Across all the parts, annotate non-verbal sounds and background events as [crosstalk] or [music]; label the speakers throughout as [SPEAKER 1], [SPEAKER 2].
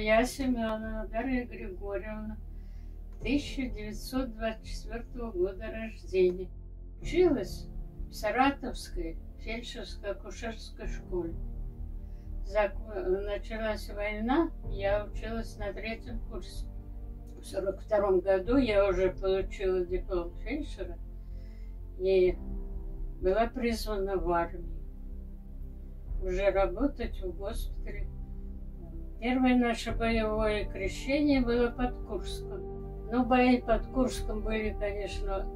[SPEAKER 1] Я Семенова Дарья Григорьевна, 1924 года рождения. Училась в Саратовской фельдшерско-акушерской школе. Началась война, я училась на третьем курсе. В сорок втором году я уже получила диплом фельдшера и была призвана в армию. Уже работать в госпитале. Первое наше боевое крещение было под Курском. Но бои под Курском были, конечно,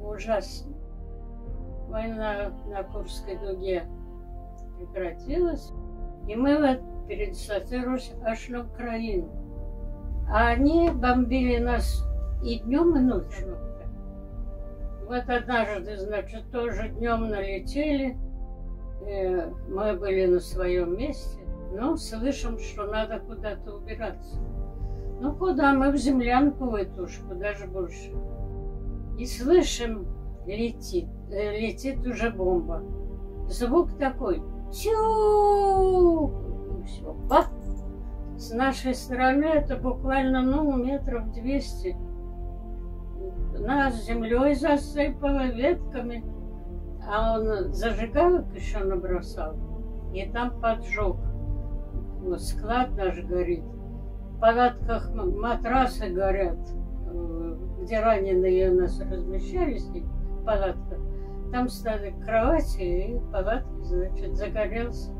[SPEAKER 1] ужасны. Война на Курской дуге прекратилась, и мы вот передислоцировались аж на Украину. А они бомбили нас и днем, и ночью. Вот однажды, значит, тоже днем налетели. И мы были на своем месте, но слышим, что надо куда-то убираться. Ну куда? Мы в землянку в эту уж, даже больше. И слышим, летит, э, летит уже бомба. Звук такой, тю, и все, бах. С нашей стороны это буквально, ну, метров двести нас землей засыпало, ветками, а он зажигалок еще набросал, и там поджег. Склад наш горит. В палатках матрасы горят, э, где раненые у нас размещались в палатках. Там стали кровати, и палатки, значит, загорелся.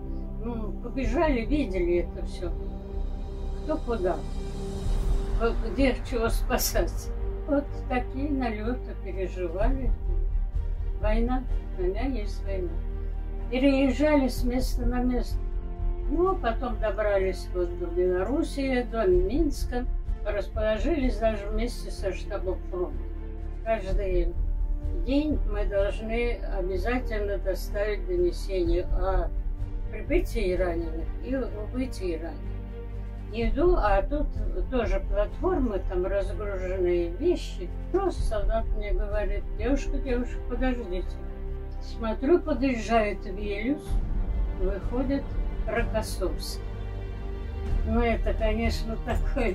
[SPEAKER 1] Ну, побежали, видели это все. Кто куда, где чего спасать. Вот такие налеты переживали. Война, у меня есть война. Переезжали с места на место. Ну, а потом добрались вот до Белоруссии, до Минска. Расположились даже вместе со штабом фронта. Каждый день мы должны обязательно доставить донесение о прибытии раненых и убытии раненых иду, а тут тоже платформы, там разгруженные вещи. Просто солдат мне говорит, девушка, девушка, подождите. Смотрю, подъезжает Велюс, выходит Рокоссовский. Ну, это, конечно, такое,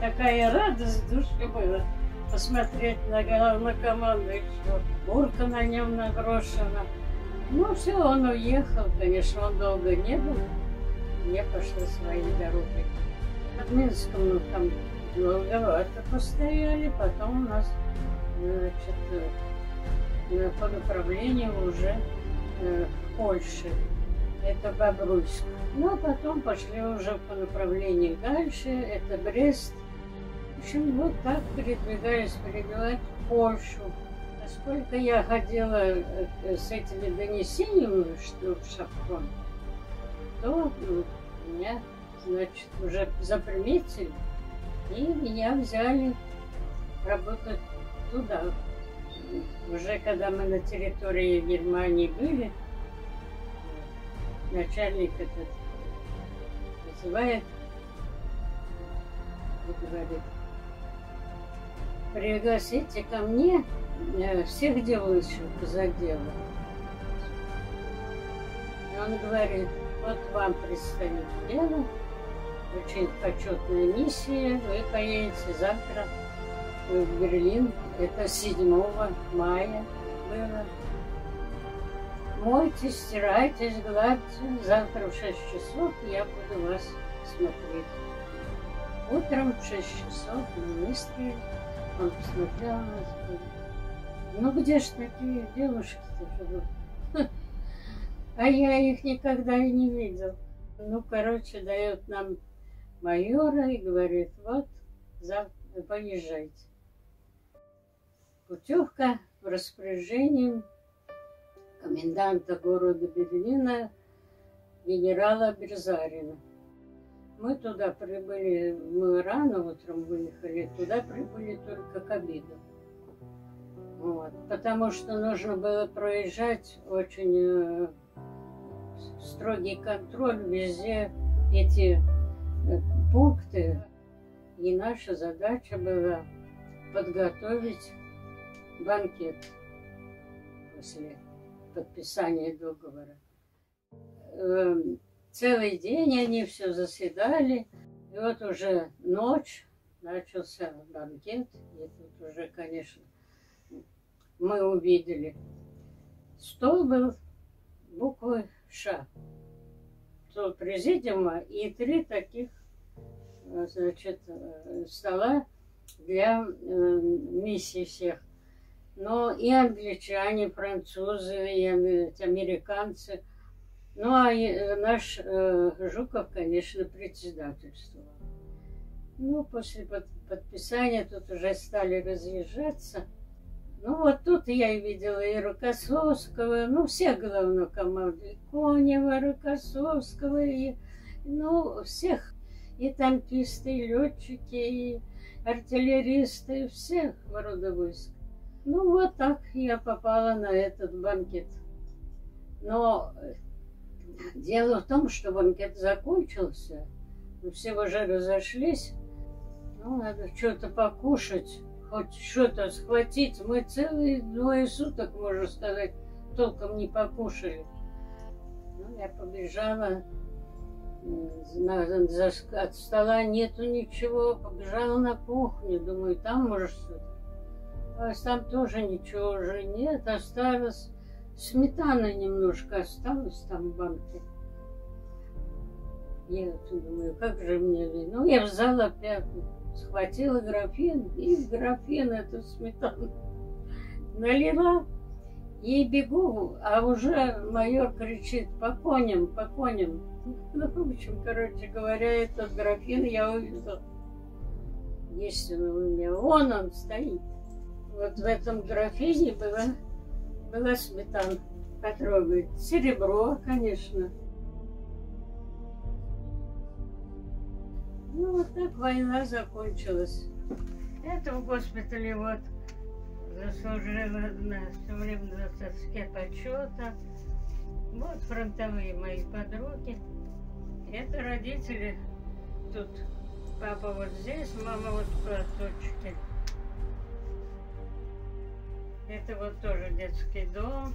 [SPEAKER 1] такая радость в душе была посмотреть на главнокомандующего. Бурка на нем наброшена. Ну, все, он уехал, конечно, он долго не был я пошла своей дорогой. Под Минском ну, там долговато постояли, потом у нас значит, э, по направлению уже э, в Польше. Это Бобруйск. Ну, а потом пошли уже по направлению дальше. Это Брест. В общем, вот так передвигались, перебивать Польшу. Насколько я ходила э, с этими донесениями, что в Шахтон, то ну, меня, значит, уже заприметили, и меня взяли работать туда. Уже когда мы на территории Германии были, начальник этот называет и говорит, пригласите ко мне э, всех делающих за дело. И он говорит, вот вам предстоит дело, очень почетная миссия. Вы поедете завтра в Берлин. Это 7 мая было. Мойтесь, стирайтесь, гладьте. Завтра в 6 часов я буду вас смотреть. Утром в 6 часов мы выстрелили. Он посмотрел на нас. Ну где ж такие девушки-то живут? А я их никогда и не видел. Ну, короче, дает нам майора и говорит, вот, завтра поезжайте. Путевка в распоряжении коменданта города Берлина генерала Берзарина. Мы туда прибыли, мы рано утром выехали, туда прибыли только к обеду. Вот, потому что нужно было проезжать очень э, строгий контроль везде эти э, пункты. И наша задача была подготовить банкет после подписания договора. Эм, целый день они все заседали, И вот уже ночь, начался банкет, и тут уже, конечно, мы увидели. Стол был буквы Ш. Стол президиума и три таких, э, значит, э, стола для э, миссий всех. Но и англичане, французы, и американцы. Ну, а наш Жуков, конечно, председательствовал. Ну, после подписания тут уже стали разъезжаться. Ну, вот тут я и видела и Рокоссовского, ну, всех главнокомандующих, и Конева, Рокоссовского, и, ну, всех. И танкисты, и летчики, и артиллеристы, всех рода войск. Ну, вот так я попала на этот банкет. Но э, дело в том, что банкет закончился, все уже разошлись, ну, надо что-то покушать, хоть что-то схватить. Мы целые двое суток, можно сказать, толком не покушали. Ну, я побежала, от стола нету ничего, побежала на кухню, думаю, там может что-то. Там тоже ничего уже нет, осталось сметана немножко осталось там в банке. Я думаю, как же мне вино? Ну, я в зал опять схватила графин и в графин эту сметану [laughs] налила и бегу, а уже майор кричит по коням, по коням. [laughs] Ну, в общем, короче говоря, этот графин я увидела. Он у меня, вон он стоит. Вот в этом графине была, была сметана. Потрогать. Серебро, конечно. Ну, вот так война закончилась. Это в госпитале вот заслужила на все время на доске почета. Вот фронтовые мои подруги. Это родители. Тут папа вот здесь, мама вот в платочке. Это вот тоже детский дом.